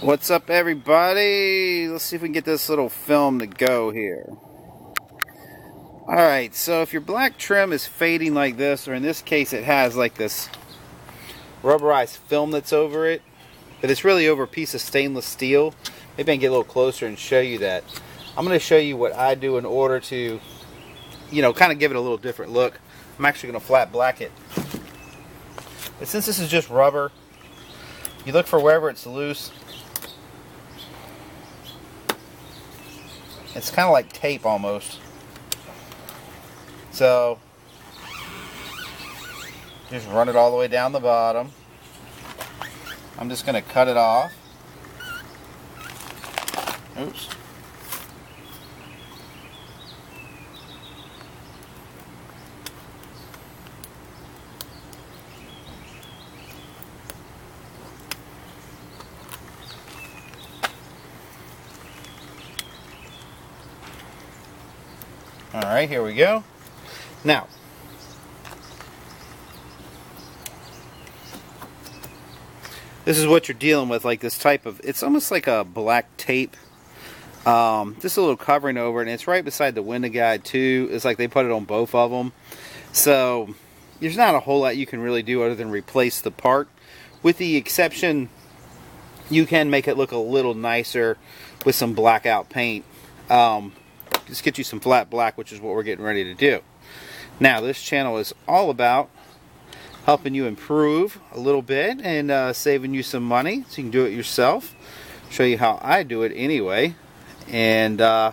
What's up everybody? Let's see if we can get this little film to go here. Alright, so if your black trim is fading like this, or in this case it has like this rubberized film that's over it, but it's really over a piece of stainless steel. Maybe I can get a little closer and show you that. I'm going to show you what I do in order to, you know, kind of give it a little different look. I'm actually going to flat black it. But since this is just rubber, you look for wherever it's loose. It's kind of like tape almost. So, just run it all the way down the bottom. I'm just going to cut it off. Oops. All right, here we go. Now, this is what you're dealing with, like this type of, it's almost like a black tape. Um, just a little covering over it, and it's right beside the window guide too. It's like they put it on both of them. So, there's not a whole lot you can really do other than replace the part. With the exception, you can make it look a little nicer with some blackout paint. Um, just get you some flat black, which is what we're getting ready to do. Now, this channel is all about helping you improve a little bit and uh, saving you some money so you can do it yourself. Show you how I do it anyway. And uh,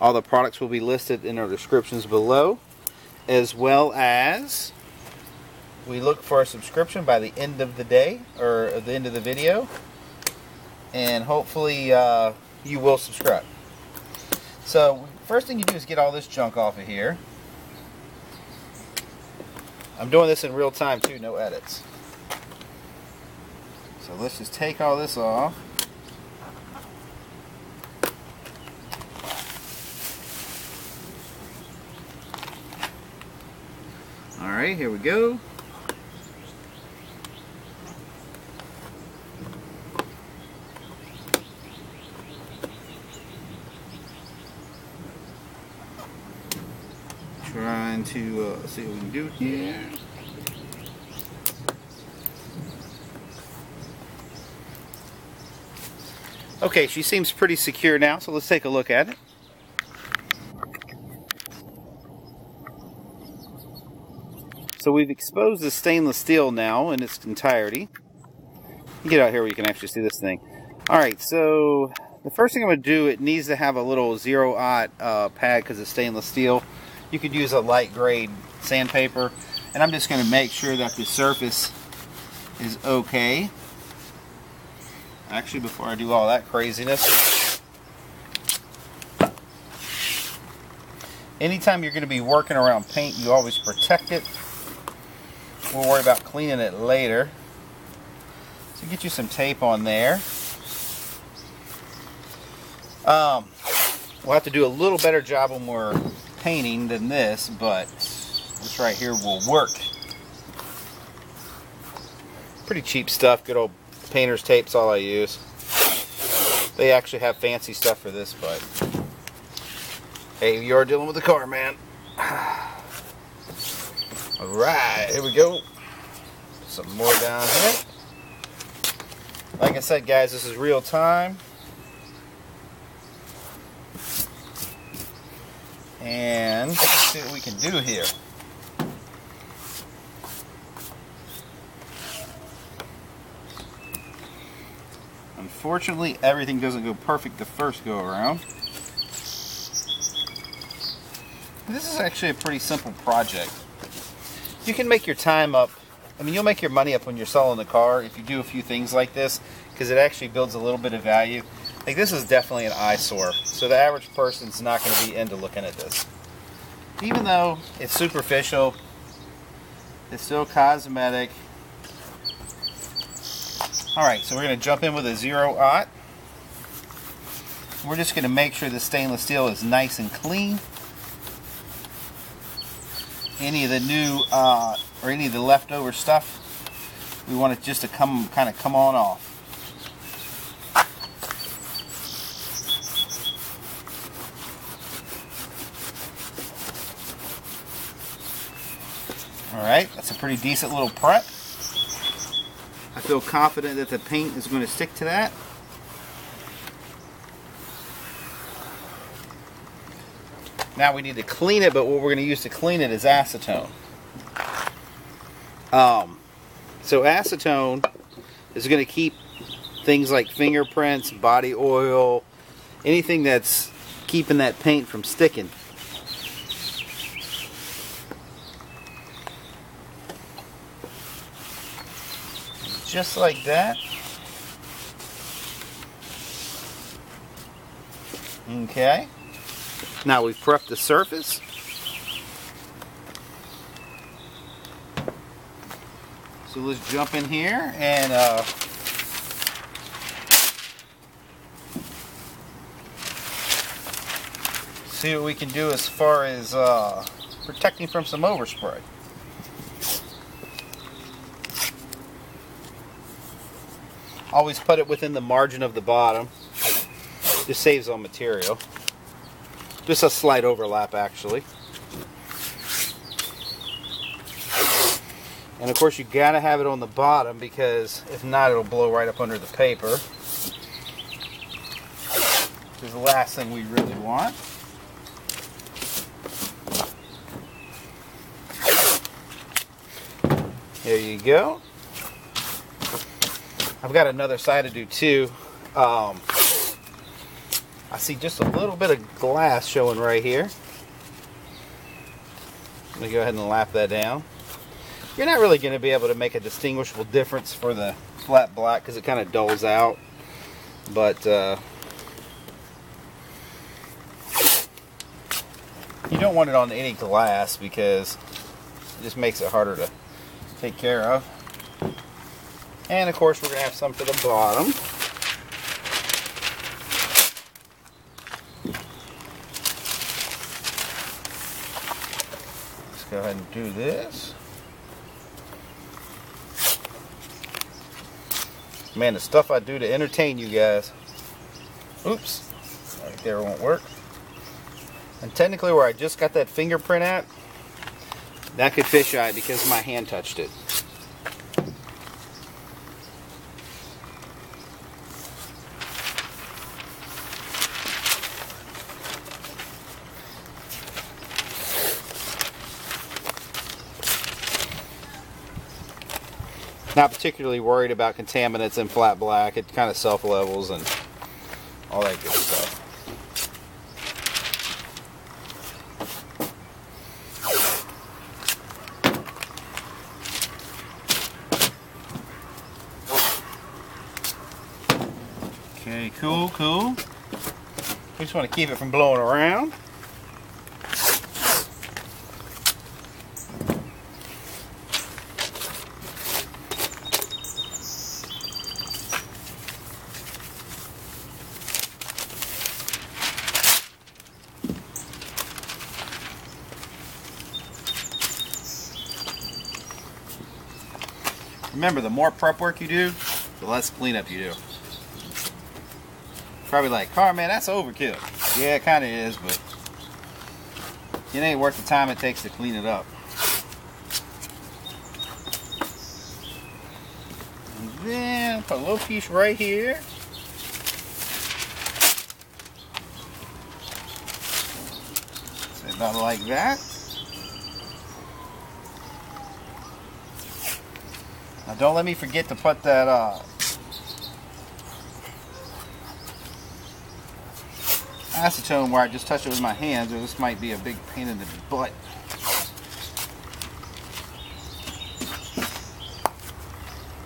all the products will be listed in our descriptions below, as well as we look for a subscription by the end of the day or the end of the video. And hopefully uh, you will subscribe. So first thing you do is get all this junk off of here. I'm doing this in real time too, no edits. So let's just take all this off. Alright, here we go. Trying to uh, see what we can do here. Okay, she seems pretty secure now, so let's take a look at it. So we've exposed the stainless steel now in its entirety. Get out here where you can actually see this thing. Alright, so the first thing I'm going to do, it needs to have a little zero-aught uh, pad because it's stainless steel. You could use a light grade sandpaper. And I'm just going to make sure that the surface is okay. Actually, before I do all that craziness, anytime you're going to be working around paint, you always protect it. We'll worry about cleaning it later. So get you some tape on there. Um, we'll have to do a little better job when we're painting than this, but this right here will work. Pretty cheap stuff, good old painter's tape's all I use. They actually have fancy stuff for this, but hey, you are dealing with a car, man. Alright, here we go. Some more down here. Like I said, guys, this is real time. And let's see what we can do here. Unfortunately, everything doesn't go perfect the first go around. This is actually a pretty simple project. You can make your time up. I mean, you'll make your money up when you're selling the car if you do a few things like this because it actually builds a little bit of value. Like this is definitely an eyesore. So the average person's not going to be into looking at this. Even though it's superficial, it's still cosmetic. Alright, so we're going to jump in with a zero aught. We're just going to make sure the stainless steel is nice and clean. Any of the new uh, or any of the leftover stuff, we want it just to come kind of come on off. Alright, that's a pretty decent little prep. I feel confident that the paint is going to stick to that. Now we need to clean it, but what we're going to use to clean it is acetone. Um, so acetone is going to keep things like fingerprints, body oil, anything that's keeping that paint from sticking. Just like that. Okay. Now we've prepped the surface. So let's jump in here and uh, see what we can do as far as uh, protecting from some overspray. Always put it within the margin of the bottom. Just saves on material. Just a slight overlap actually. And of course you gotta have it on the bottom because if not it'll blow right up under the paper. Which is the last thing we really want. There you go. I've got another side to do too. Um, I see just a little bit of glass showing right here. Let me go ahead and lap that down. You're not really going to be able to make a distinguishable difference for the flat black because it kind of dulls out. But uh, you don't want it on any glass because it just makes it harder to take care of. And of course we're going to have some for the bottom. Let's go ahead and do this. Man, the stuff I do to entertain you guys. Oops. Right there won't work. And technically where I just got that fingerprint at, that could fisheye because my hand touched it. Not particularly worried about contaminants in flat black. It kind of self-levels and all that good stuff. Okay, cool, cool. We just want to keep it from blowing around. Remember, the more prep work you do, the less cleanup you do. Probably like, car man, that's overkill. Yeah, it kind of is, but it ain't worth the time it takes to clean it up. And then put a little piece right here. Say about like that. Now don't let me forget to put that uh, acetone where I just touched it with my hands or this might be a big pain in the butt.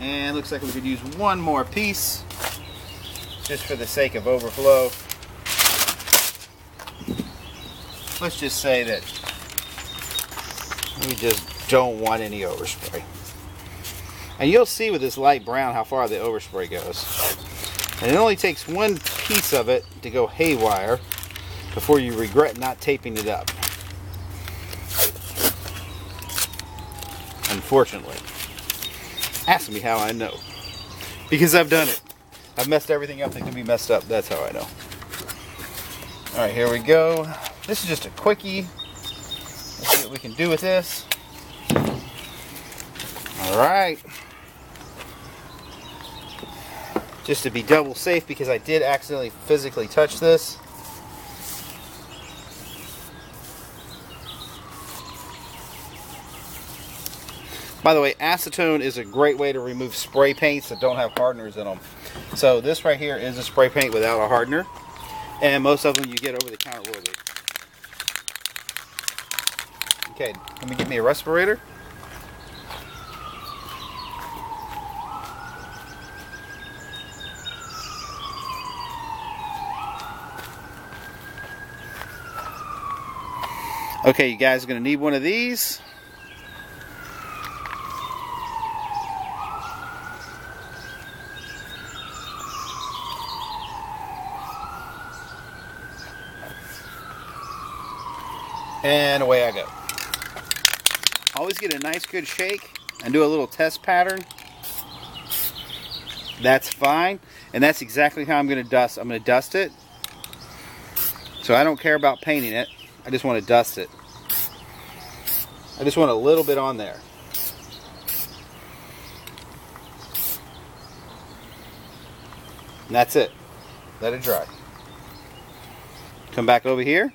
And looks like we could use one more piece just for the sake of overflow. Let's just say that we just don't want any overspray. And you'll see with this light brown how far the overspray goes. And it only takes one piece of it to go haywire before you regret not taping it up. Unfortunately. Ask me how I know. Because I've done it. I've messed everything up that can be messed up. That's how I know. Alright, here we go. This is just a quickie. Let's see what we can do with this. All right. Just to be double safe because I did accidentally physically touch this. By the way, acetone is a great way to remove spray paints that don't have hardeners in them. So this right here is a spray paint without a hardener. And most of them you get over the counter will be. Okay, let me get me a respirator. Okay, you guys are going to need one of these. And away I go. Always get a nice good shake and do a little test pattern. That's fine. And that's exactly how I'm going to dust. I'm going to dust it. So I don't care about painting it. I just want to dust it. I just want a little bit on there. And that's it. Let it dry. Come back over here.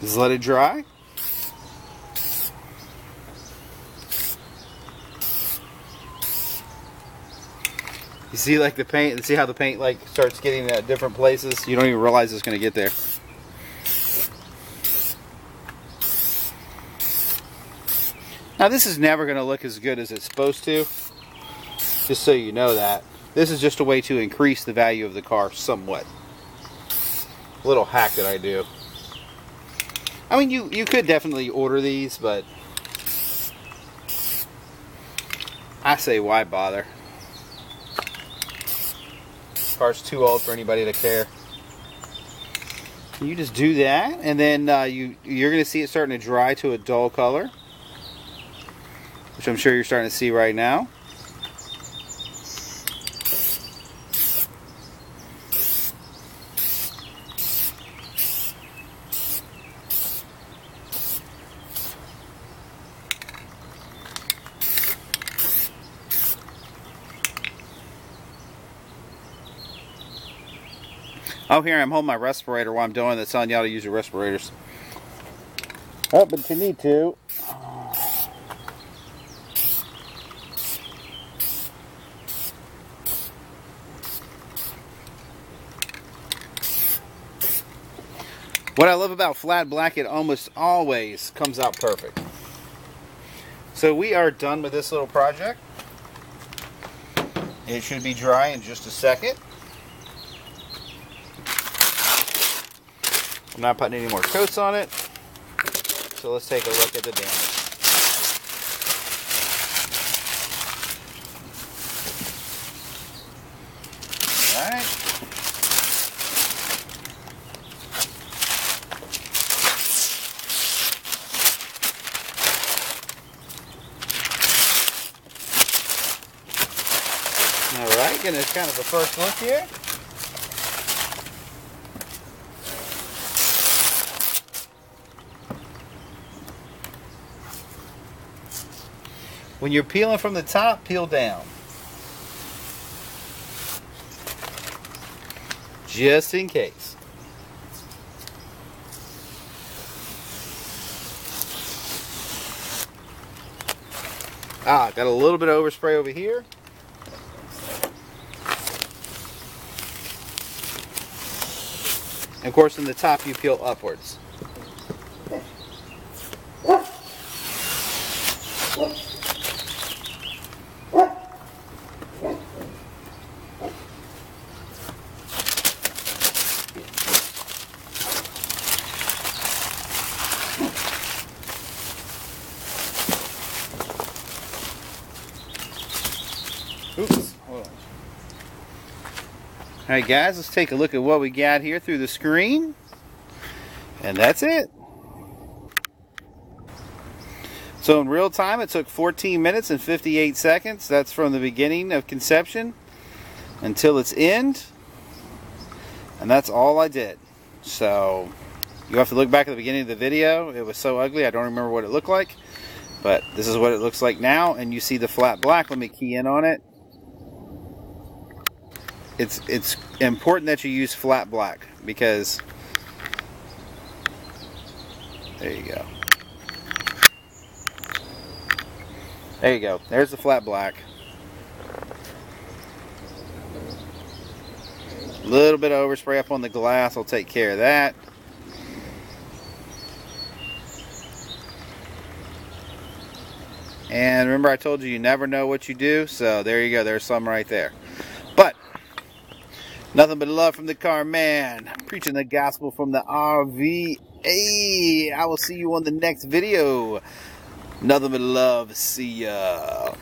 Just let it dry. You see like the paint, and see how the paint like starts getting at different places? You don't even realize it's going to get there. Now this is never going to look as good as it's supposed to. Just so you know that. This is just a way to increase the value of the car somewhat. Little hack that I do. I mean, you, you could definitely order these, but I say why bother? Car's too old for anybody to care. You just do that, and then uh, you you're going to see it starting to dry to a dull color, which I'm sure you're starting to see right now. Here I'm holding my respirator while I'm doing this, telling y'all to use your respirators. Oh, but you need to. What I love about flat black, it almost always comes out perfect. So we are done with this little project. It should be dry in just a second. I'm not putting any more coats on it. So let's take a look at the damage. Alright. Getting kind of the first look here. When you're peeling from the top, peel down. Just in case. Ah, got a little bit of overspray over here. And of course, in the top, you peel upwards. Oops. Alright guys, let's take a look at what we got here through the screen. And that's it. So in real time, it took 14 minutes and 58 seconds. That's from the beginning of conception until its end. And that's all I did. So You have to look back at the beginning of the video. It was so ugly, I don't remember what it looked like. But this is what it looks like now, and you see the flat black. Let me key in on it. It's, it's important that you use flat black because there you go. There you go. There's the flat black. A little bit of overspray up on the glass I'll take care of that. And remember I told you you never know what you do, so there you go, there's some right there. Nothing but love from the car man, preaching the gospel from the RV. Hey, I will see you on the next video. Nothing but love, see ya.